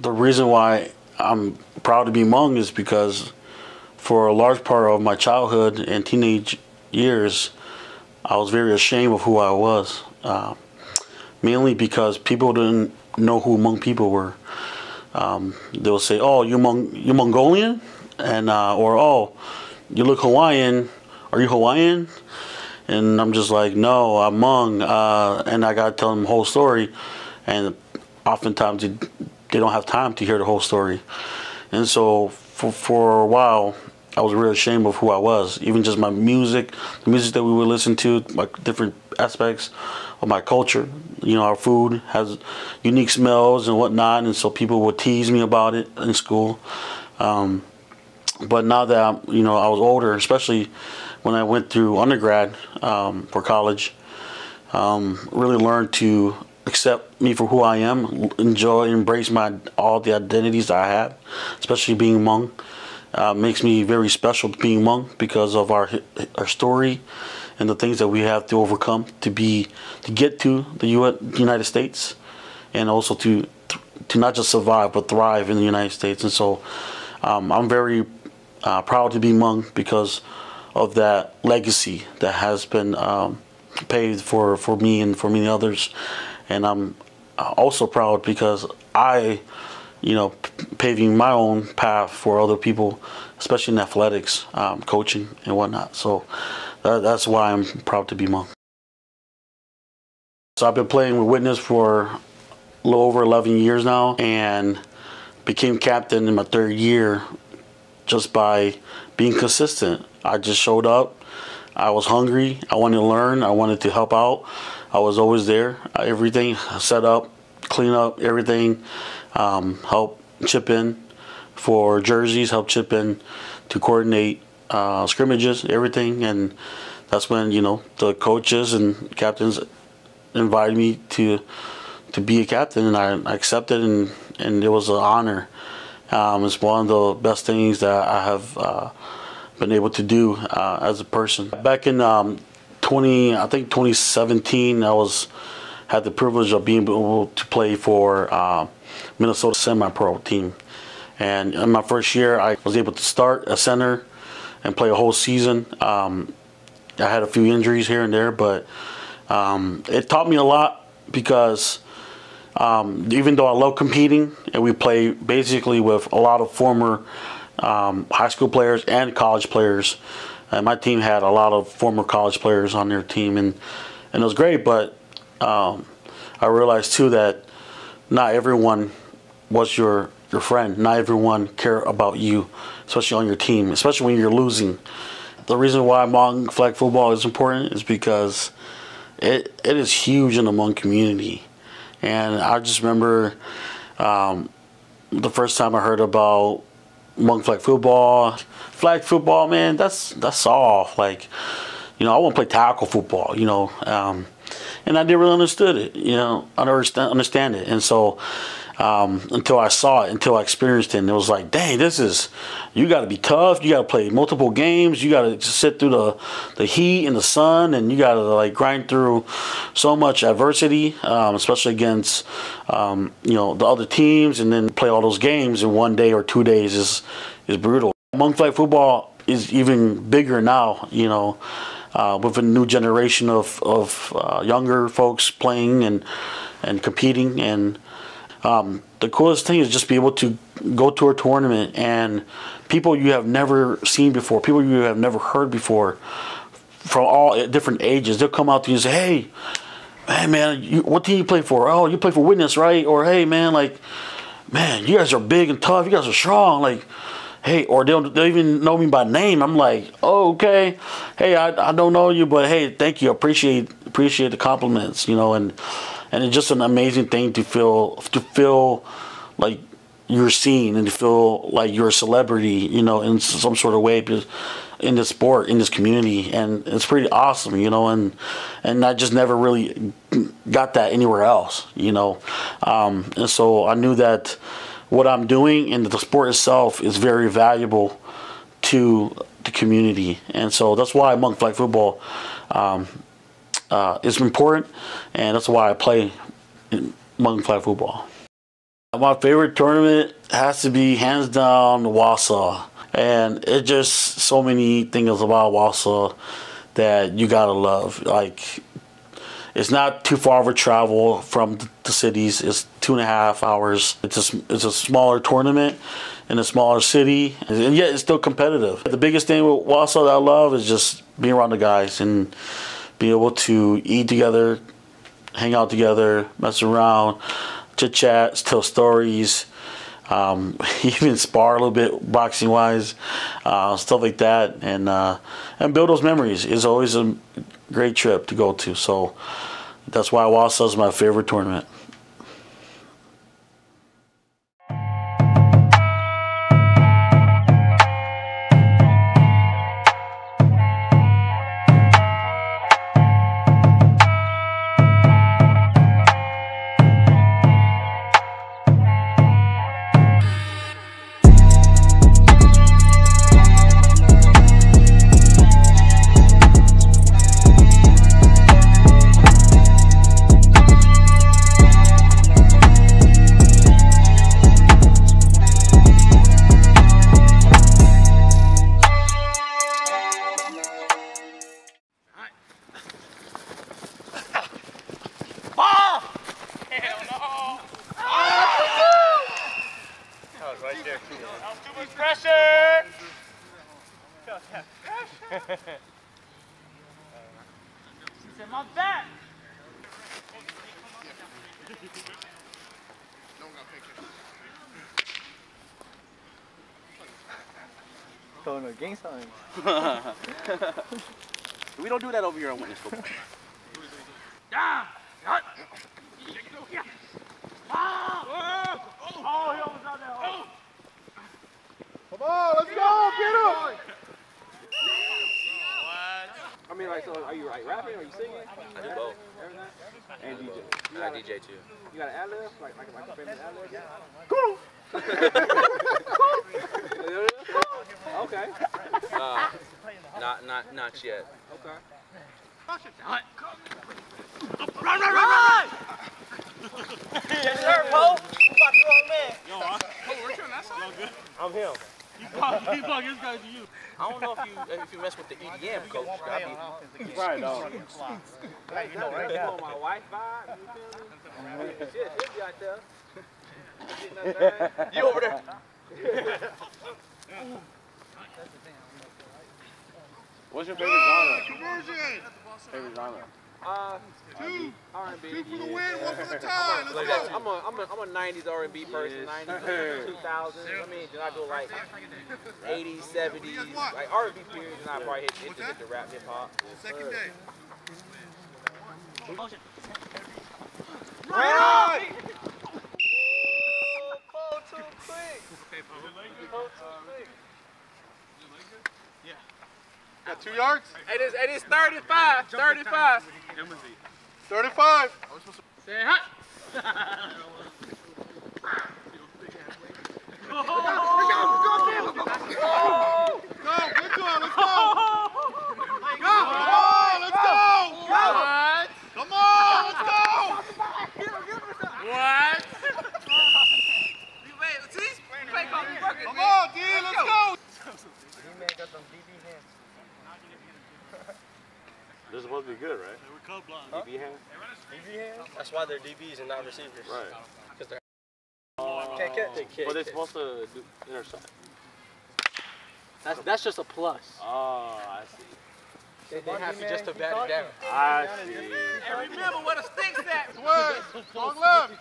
the reason why I'm proud to be Hmong is because for a large part of my childhood and teenage years, I was very ashamed of who I was. Uh, mainly because people didn't know who Hmong people were. Um, they would say, "Oh, you Mong you Mongolian," and uh, or "Oh, you look Hawaiian. Are you Hawaiian?" And I'm just like, "No, I'm Hmong," uh, and I gotta tell them the whole story. And oftentimes they, don't have time to hear the whole story. And so for for a while, I was really ashamed of who I was. Even just my music, the music that we would listen to, like different aspects of my culture. You know, our food has unique smells and whatnot, and so people would tease me about it in school. Um, but now that I'm, you know I was older, especially when I went through undergrad um, for college, um, really learned to accept me for who I am, enjoy, embrace my all the identities I have, especially being Hmong. Uh, makes me very special being Hmong because of our our story and the things that we have to overcome to be to get to the United States, and also to to not just survive but thrive in the United States. And so, um, I'm very uh, proud to be Hmong because of that legacy that has been um, paved for for me and for many others, and I'm also proud because I you know, paving my own path for other people, especially in athletics, um, coaching and whatnot. So that, that's why I'm proud to be Hmong. So I've been playing with Witness for a little over 11 years now and became captain in my third year just by being consistent. I just showed up. I was hungry. I wanted to learn. I wanted to help out. I was always there. Everything set up, clean up, everything. Um, help chip in for jerseys, help chip in to coordinate uh, scrimmages, everything, and that's when you know the coaches and captains invited me to to be a captain, and I, accepted, and and it was an honor. Um, it's one of the best things that I have uh, been able to do uh, as a person. Back in um, 20, I think 2017, I was had the privilege of being able to play for uh, Minnesota semi-pro team. And in my first year, I was able to start a center and play a whole season. Um, I had a few injuries here and there, but um, it taught me a lot because um, even though I love competing, and we play basically with a lot of former um, high school players and college players. And my team had a lot of former college players on their team, and and it was great. But um, I realized too that not everyone was your your friend. Not everyone care about you, especially on your team, especially when you're losing. The reason why Hmong flag football is important is because it it is huge in the Hmong community, and I just remember um, the first time I heard about Hmong flag football. Flag football, man, that's that's soft. Like, you know, I want to play tackle football. You know, um, and I never understood it. You know, I never understand it, and so um, until I saw it, until I experienced it. And it was like, dang, this is, you got to be tough. You got to play multiple games. You got to sit through the, the heat and the sun, and you got to like grind through so much adversity, um, especially against, um, you know, the other teams, and then play all those games in one day or two days is, is brutal. Hmong flag football is even bigger now, you know. Uh, with a new generation of, of uh, younger folks playing and and competing and um, the coolest thing is just be able to go to a tournament and people you have never seen before, people you have never heard before, from all different ages, they'll come out to you and say, "Hey, hey man, you, what team you play for? Oh, you play for Witness, right? Or hey man, like, man, you guys are big and tough. You guys are strong. Like, hey, or they'll, they'll even know me by name. I'm like, oh, okay. Hey, I, I don't know you, but hey, thank you. Appreciate appreciate the compliments, you know, and and it's just an amazing thing to feel to feel like you're seen and to feel like you're a celebrity, you know, in some sort of way because in this sport, in this community, and it's pretty awesome, you know, and and I just never really got that anywhere else, you know, um, and so I knew that what I'm doing and the sport itself is very valuable to the community, and so that's why Hmong flag football. Um, uh, is important, and that's why I play Hmong flag football. My favorite tournament has to be hands down Wausau. And it's just so many things about Wausau that you gotta love. Like it's not too far of a travel from the cities. It's two and a half hours. It's a, it's a smaller tournament in a smaller city, and yet it's still competitive. The biggest thing with Wausau that I love is just being around the guys and being able to eat together, hang out together, mess around, chit chat, tell stories. Um, even spar a little bit boxing wise, uh, stuff like that, and uh, and build those memories is always a great trip to go to. So that's why Wausau is my favorite tournament. Gang we don't do that over here on Witness Football. Come on, let's go, get him! I mean, like, so are you like rapping? Are you singing? I do both. Everything? And DJ. You I got, DJ too. you got an ad lib? Like, like, like a famous ad lib? okay. Uh, not not not yet. Okay. I don't know if you if you mess with the EDM coach. I be, Right, dog. you know, right now. my wife vibe, you feel me? Shit, she'll be out there. Getting that thing. you over there? What's your favorite genre? Favorite genre? Uh, two, R&B. Two for the win, one for the tie. Let's go. I'm a, I'm a, I'm a 90s R&B person, 90s, 2000s. I mean, then I do like 80s, 70s, like R&B period, and I probably hit, hit, the- hit the rap hip hop. Second day. Got two yards? It is, it is 35, 35. 35. Go, good going, let's go. Go, come on, let's go. Come on, let's go. Come on, D, let's go. This is supposed to be good, right? DB hands? That's why they're DBs and not receivers. Right. Because they're can't catch. They can't But they're supposed to do intercept. That's that's just a plus. Oh, I see. They, they have to just to bat it down. I see. And remember where the sticks at. Way, long left.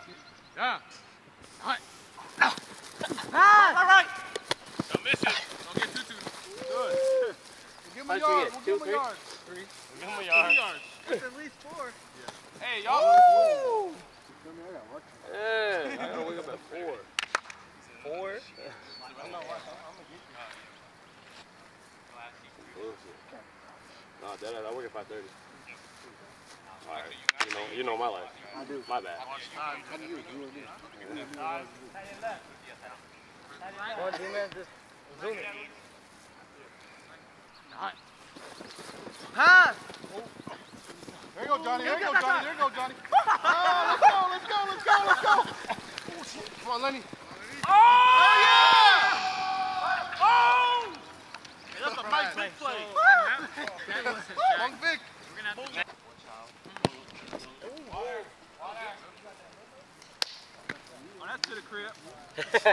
Give him a How'd you yard. get? We'll Two, give him a three? yard. Give him a yard. Hey, y'all. Hey, I gotta wake up at four. Four. No, that I work at five thirty. Alright. You know, you know my life. I do. My bad. Come on, D-man, just zoom it. There you go, Johnny. There you go, Johnny. There you go, Johnny. Oh, let's go, let's go, let's go, let's go. Come on, Lenny. Oh, oh yeah! Oh! That's a nice big play. Long Vic. Oh, that's to the crib.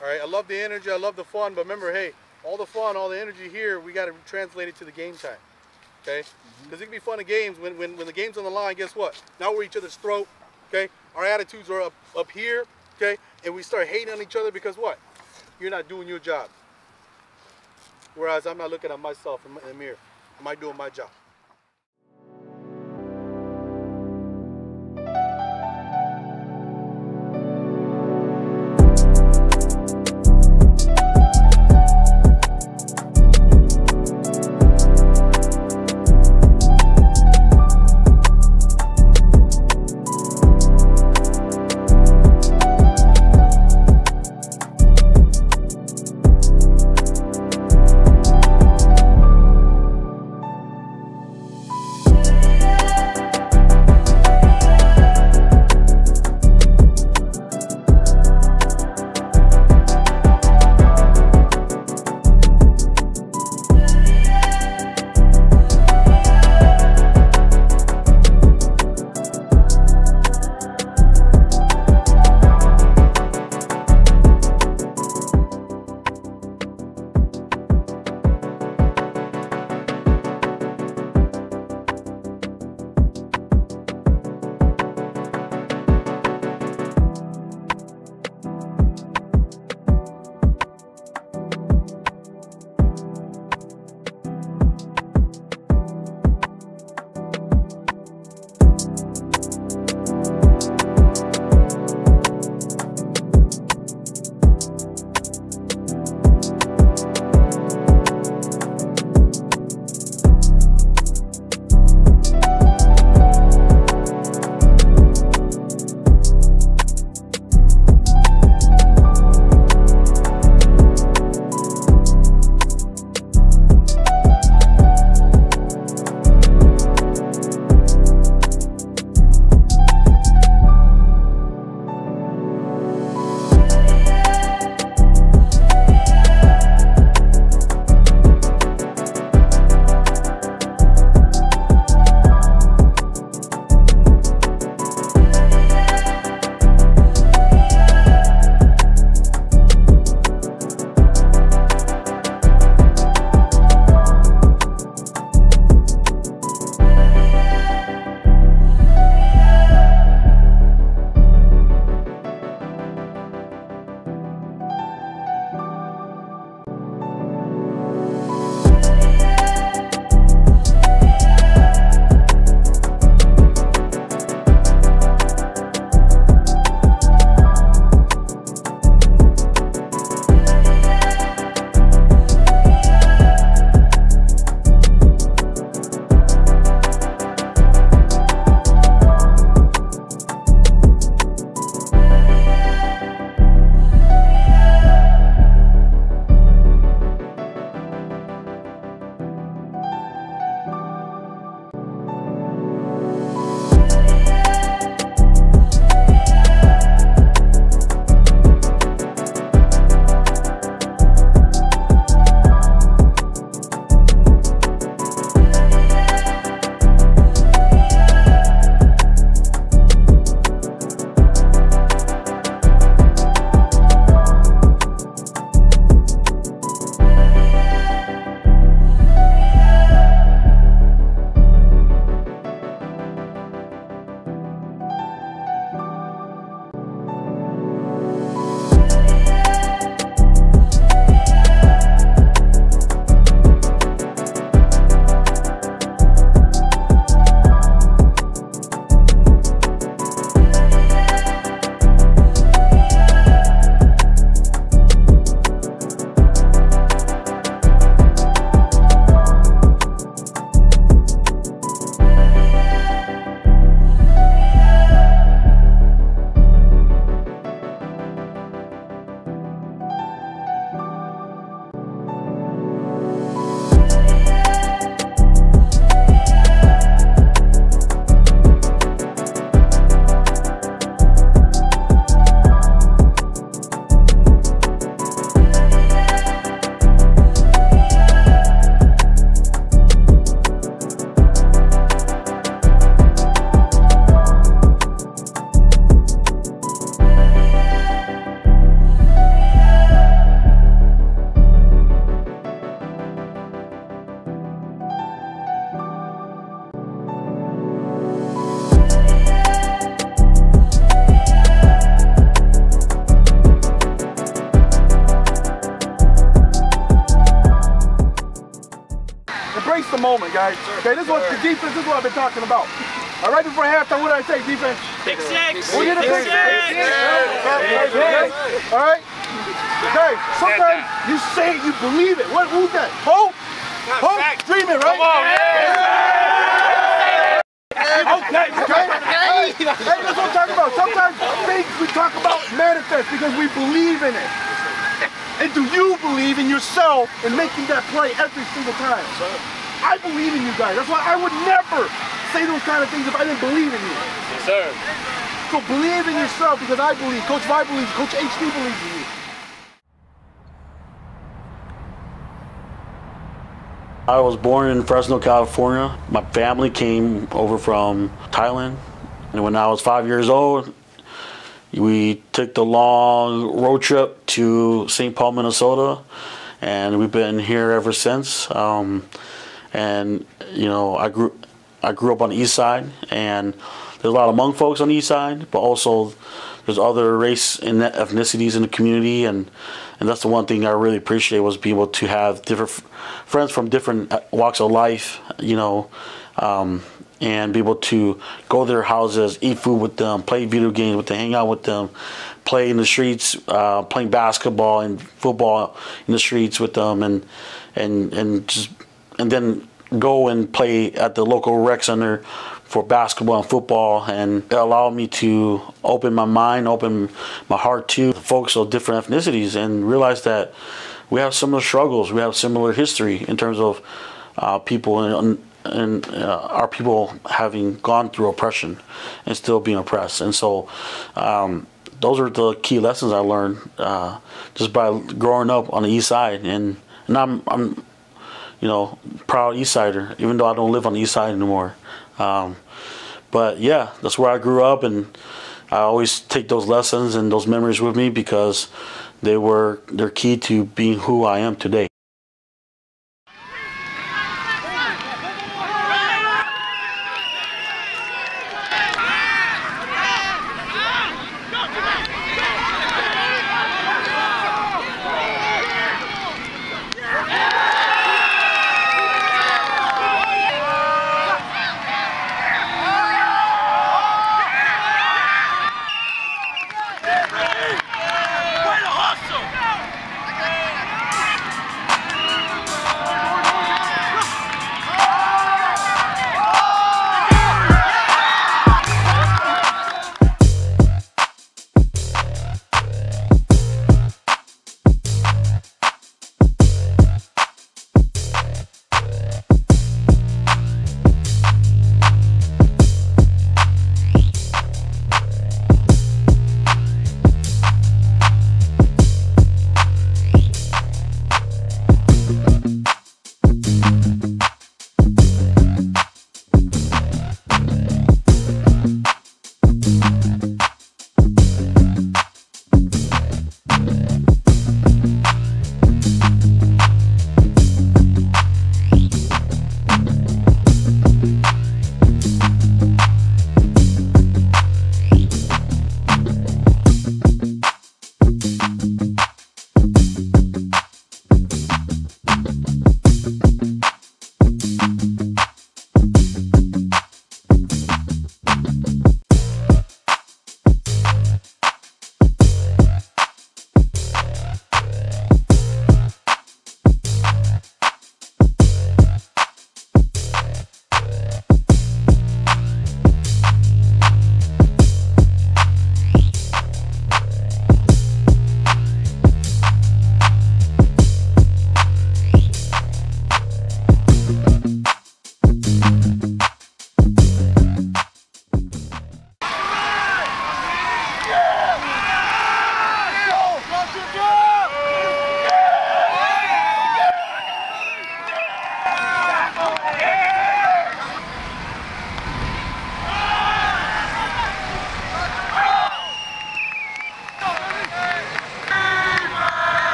All right, I love the energy, I love the fun, but remember, hey, all the fun, all the energy here, we got to translate it to the game time. Okay? Mm-hmm. Because it can be fun in games. When, when, when the game's on the line, guess what? Now we're each other's throat. Okay? Our attitudes are up, up here. Okay? And we start hating on each other because what? You're not doing your job. Whereas I'm not looking at myself in, in the mirror. Am I doing my job? Talking about. All right, before halftime, what did I say? Defense. Pick six. We get a pick six. Okay. All right. Okay. Sometimes you say it, you believe it. What? Who's that? Hope. Hope. Dreaming, right? Come on, Okay, okay. Hey, that's what I'm talking about. Sometimes things we talk about manifest because we believe in it. And do you believe in yourself in making that play every single time? I believe in you guys. That's why I would never say those kind of things if I didn't believe in you. Yes, sir. So believe in yourself because I believe. Coach Vi believes. Coach HD believes in you. I was born in Fresno, California. My family came over from Thailand. And when I was five years old, we took the long road trip to St. Paul, Minnesota. And we've been here ever since. Um, and, you know, I grew, I grew up on the east side. And there's a lot of Hmong folks on the east side, but also there's other race and ethnicities in the community. And, and that's the one thing I really appreciate was being able to have different friends from different walks of life, you know, um, and be able to go to their houses, eat food with them, play video games with them, hang out with them, play in the streets, uh, playing basketball and football in the streets with them, and and and just and then go and play at the local rec center for basketball and football and it allowed me to open my mind open my heart to folks of different ethnicities and realize that we have similar struggles we have similar history in terms of uh, people and, and uh, our people having gone through oppression and still being oppressed. And so um, those are the key lessons I learned uh, just by growing up on the east side. And, and I'm, I'm you know, proud East Sider, even though I don't live on the East Side anymore. Um, but yeah, that's where I grew up, and I always take those lessons and those memories with me because they were they're key to being who I am today.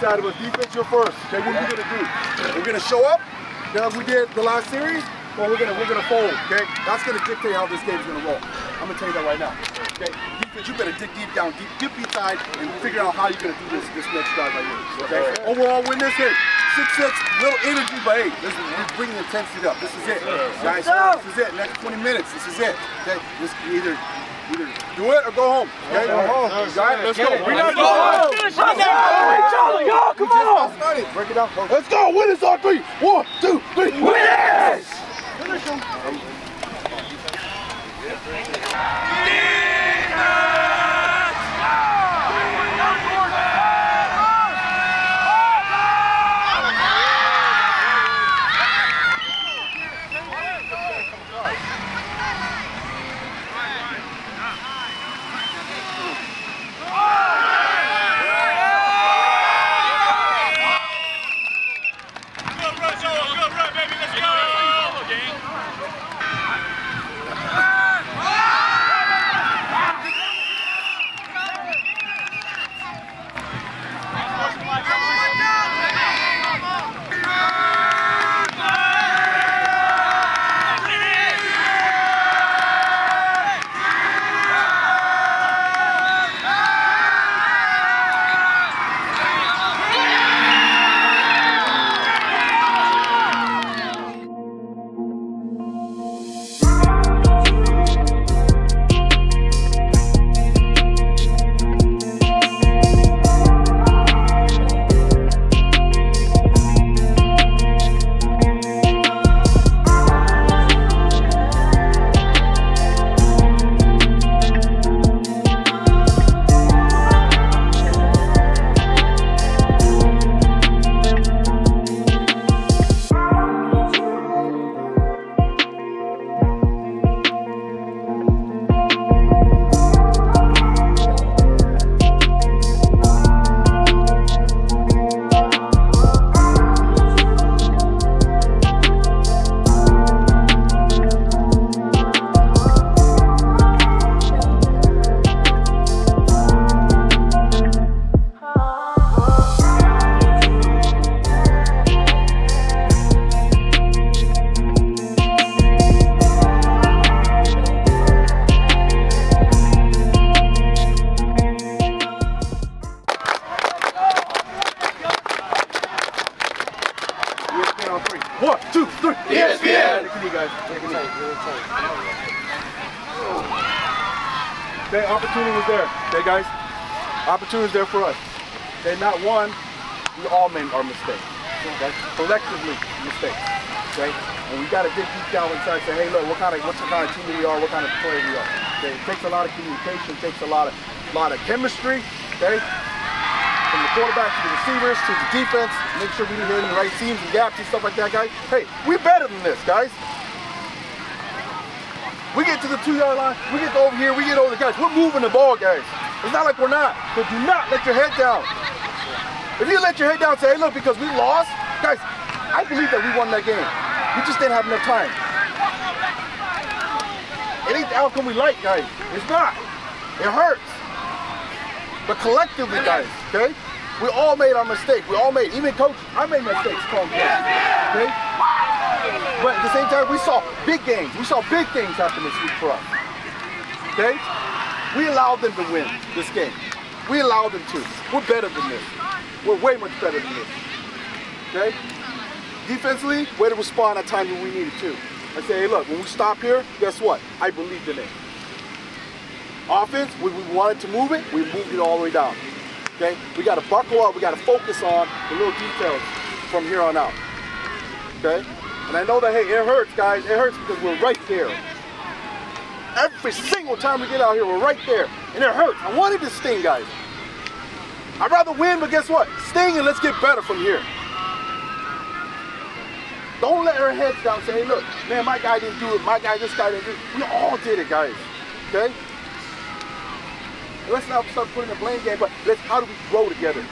Down inside of us. Defense, you're first. Okay, what are we gonna do? We're gonna show up, like we did the last series, or we're gonna we're gonna fold. Okay, that's gonna dictate how this game's gonna roll. I'm gonna tell you that right now. Okay, defense, you better dig deep down, deep, deep inside, and figure out how you're gonna do this this next drive right here. Okay, overall win this game. Six six, little energy, but hey, listen, we're bringing the intensity up. This is it, guys. This is it. Next 20 minutes, this is it. Okay, this either either do it or go home. Okay, go home. Guys, let's go. We're not going. Yo, come on! Break it down. Let's go. Win this on three. One, two, three. Win this! Finish um, Okay, guys. Opportunity was there for us. Okay, not one. We all made our mistakes. Okay, collectively mistakes. Okay, and we got to dig deep down inside. and Say, hey, look, what kind of what kind of team we are? What kind of player we are? Okay, it takes a lot of communication. Takes a lot of lot of chemistry. Okay, from the quarterback to the receivers to the defense, make sure we hit in the right seams and gaps and stuff like that, guys. Hey, we're better than this, guys. We get to the two-yard line, we get over here, we get over the guys. We're moving the ball, guys. It's not like we're not. So do not let your head down. If you let your head down say, hey, look, because we lost, guys, I believe that we won that game. We just didn't have enough time. It ain't the outcome we like, guys. It's not. It hurts. But collectively, guys, okay? We all made our mistake. We all made, even coach, I made mistakes calling games, okay? But at the same time, we saw big games. We saw big things happen this week for us, okay? We allowed them to win this game. We allowed them to. We're better than this. We're way much better than this, okay? Defensively, way to respond at times when we needed to. I say, hey, look, when we stop here, guess what? I believed in it. Offense, when we wanted to move it, we moved it all the way down. Okay? We got to buckle up. We got to focus on the little details from here on out. Okay? And I know that, hey, it hurts, guys. It hurts because we're right there. Every single time we get out here, we're right there. And it hurts. I wanted to sting, guys. I'd rather win, but guess what? Sting and let's get better from here. Don't let our heads down say, hey, look, man, my guy didn't do it. My guy, this guy didn't do it. We all did it, guys. Okay? Let's not start putting a blame game, but let's how do we grow together?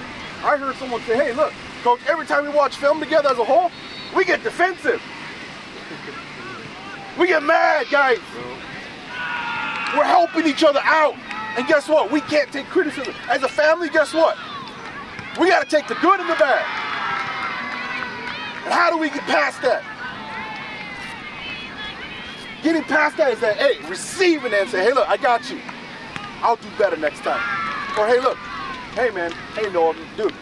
I heard someone say, hey, look, coach, every time we watch film together as a whole, we get defensive. we get mad, guys. We're helping each other out. And guess what? We can't take criticism. As a family, guess what? We got to take the good and the bad. And how do we get past that? Getting past that is that, hey, receiving and say, hey, look, I got you. I'll do better next time. Or, hey, look, hey, man, hey, Noah, dude,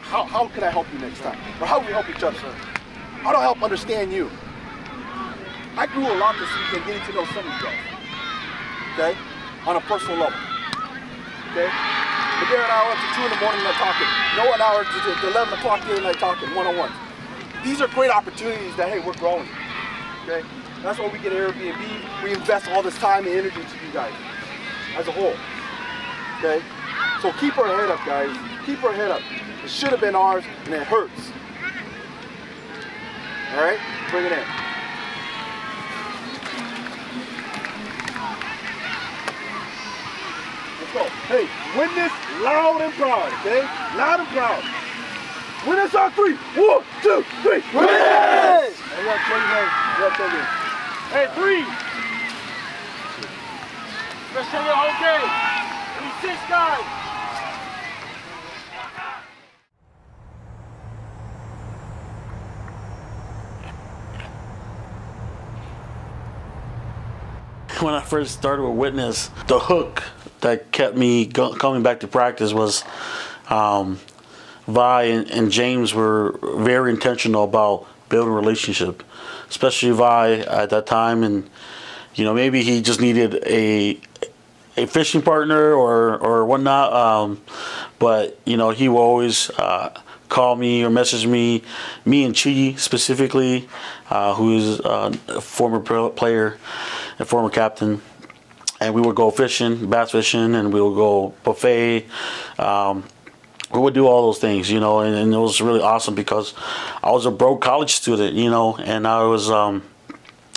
how, how can I help you next time? Or how do we help each other? How do I help understand you? I grew a lot this weekend getting to know some of you guys. Okay? On a personal level. Okay? And I are up to 2 in the morning night talking. And I are to, to 11 o'clock the other night talking, one-on-one. These are great opportunities that, hey, we're growing. Okay? That's why we get Airbnb. We invest all this time and energy to you guys as a whole. Okay? So keep our head up, guys. Keep our head up. It should have been ours, and it hurts. All right? Bring it in. Hey, win this loud and proud, okay? Loud and proud. Win this on three. One, two, three. Win! Hey, Hey, three. Let's the whole game. We six guys. when I first started with Witness, the hook that kept me coming back to practice was um, Vi and, and James were very intentional about building a relationship, especially Vi at that time. And, you know, maybe he just needed a a fishing partner or, or whatnot. Um, but, you know, he will always uh, call me or message me, me and Chi specifically, uh, who is uh, a former player and former captain. And we would go fishing, bass fishing, and we would go buffet. Um, we would do all those things, you know, and, and, it was really awesome because I was a broke college student, you know, and I was, um,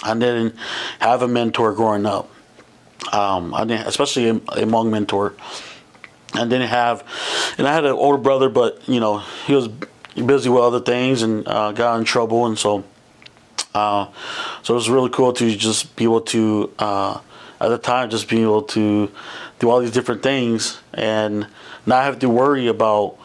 I didn't have a mentor growing up. Um, I didn't, especially a, a Hmong mentor. I didn't have, and I had an older brother, but you know he was busy with other things and uh, got in trouble, and so, uh, so it was really cool to just be able to, uh, at the time, just be able to do all these different things and not have to worry about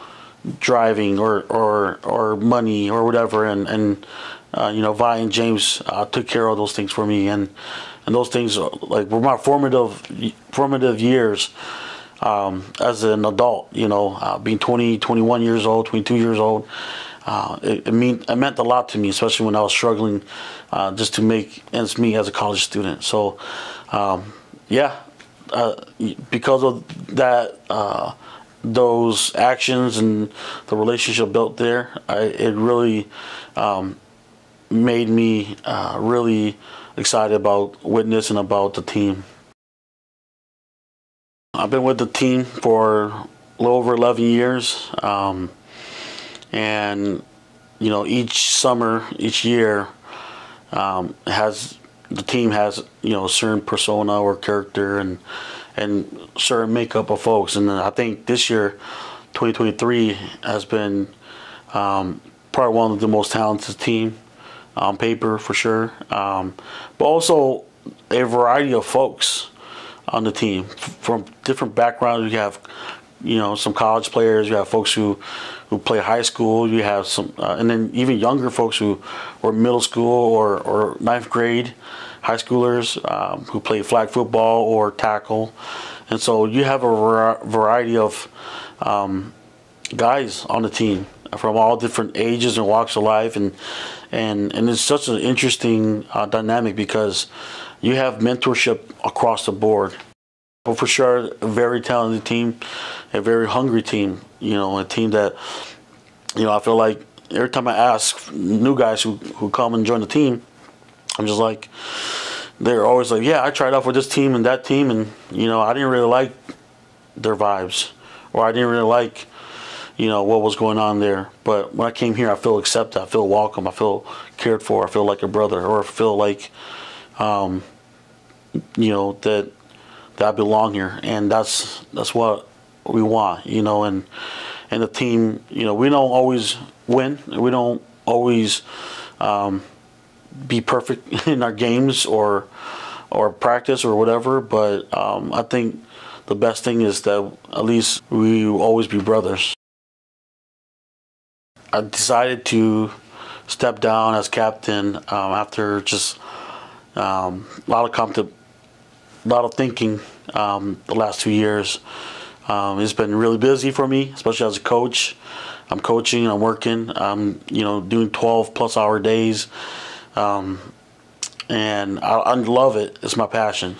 driving or or or money or whatever, and and uh, you know, Vi and James uh, took care of those things for me, and and those things uh, like were my formative formative years um, as an adult. You know, uh, being 20, 21 years old, 22 years old. Uh, it, it, mean, it meant a lot to me, especially when I was struggling uh, just to make ends meet as a college student. So, um, yeah, uh, because of that, uh, those actions and the relationship built there, I, it really um, made me uh, really excited about Witness and about the team. I've been with the team for a little over 11 years. Um, and, you know, each summer, each year, um, has the team has, you know, a certain persona or character and, and certain makeup of folks. And I think this year, 2023, has been um, probably one of the most talented team on paper for sure, um, but also a variety of folks on the team from different backgrounds. You have, you know, some college players. You have folks who who play high school. You have some, uh, and then even younger folks who were middle school or or ninth grade high schoolers um, who play flag football or tackle, and so you have a variety of um, guys on the team from all different ages and walks of life and and and it's such an interesting uh, dynamic because you have mentorship across the board. For sure, a very talented team, a very hungry team. You know, a team that you know I feel like every time I ask new guys who who come and join the team, I'm just like they're always like, yeah, I tried out for this team and that team, and you know I didn't really like their vibes, or I didn't really like you know what was going on there. But when I came here, I feel accepted. I feel welcome. I feel cared for. I feel like a brother, or I feel like, um, you know that that belong here, and that's that's what we want. You know, and and the team. You know, we don't always win. We don't always um, be perfect in our games or or practice or whatever. But um, I think the best thing is that at least we always be brothers. I decided to step down as captain um, after just um, a lot of a lot of thinking um, the last two years. Um, it's been really busy for me, especially as a coach. I'm coaching, I'm working, I'm you know doing 12 plus hour days, um, and I, I, love it. It's my passion,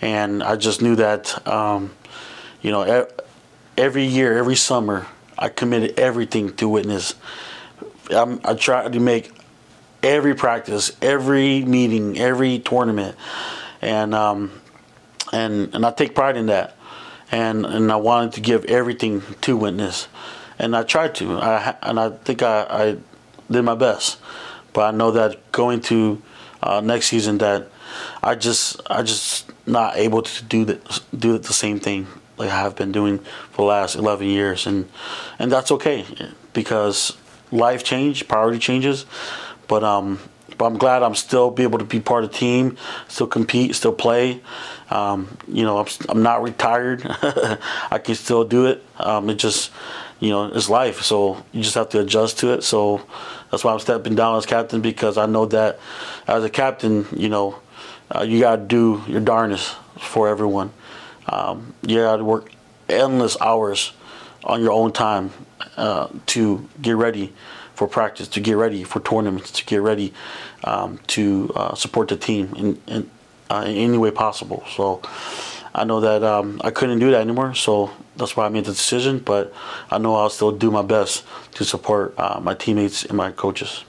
and I just knew that um, you know every year, every summer, I committed everything to witness. I'm, I try to make every practice, every meeting, every tournament, and um, and and I take pride in that. And and I wanted to give everything to witness, and I tried to. I and I think I, I did my best, but I know that going to uh, next season that I just I just not able to do the do the same thing like I have been doing for the last 11 years, and and that's okay because life change, priority changes, but um but I'm glad I'm still be able to be part of the team, still compete, still play. Um, you know, I'm, I'm not retired. I can still do it. Um, it just, you know, it's life. So you just have to adjust to it. So that's why I'm stepping down as captain because I know that as a captain, you know, uh, you got to do your darnest for everyone. Um, you got to work endless hours on your own time uh, to get ready for practice, to get ready for tournaments, to get ready um, to uh, support the team in, in, uh, in, any way possible. So I know that um, I couldn't do that anymore, so that's why I made the decision. But I know I'll still do my best to support uh, my teammates and my coaches.